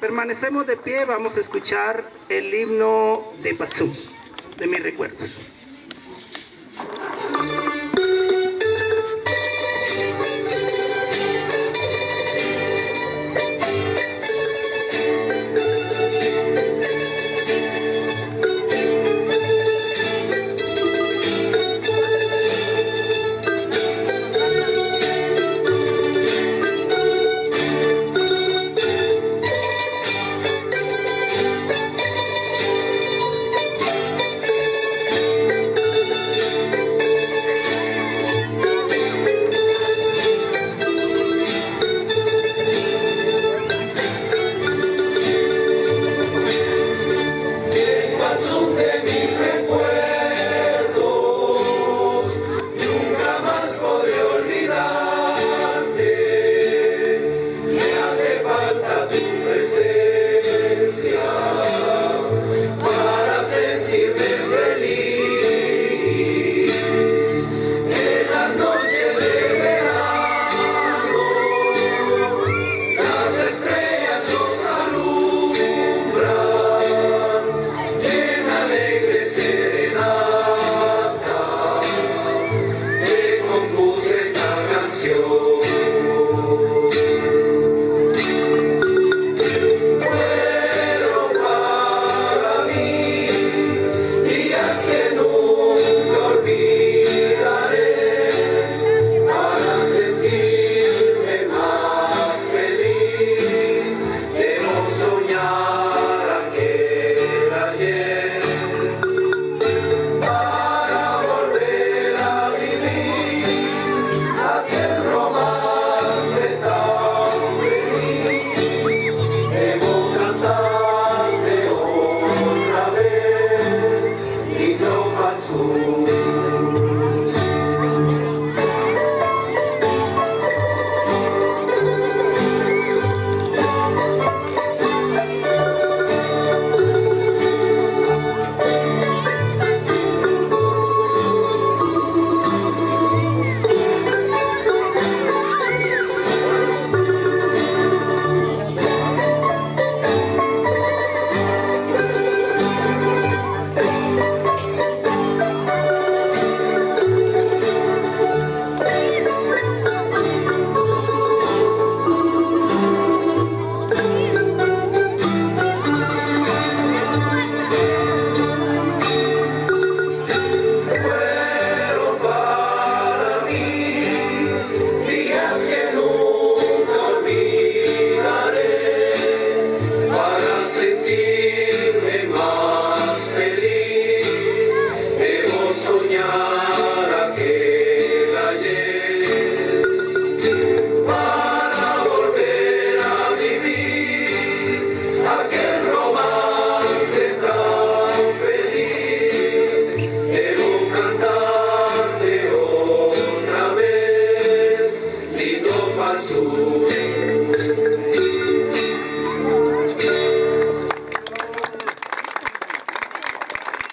Permanecemos de pie, vamos a escuchar el himno de Patsum, de mis recuerdos.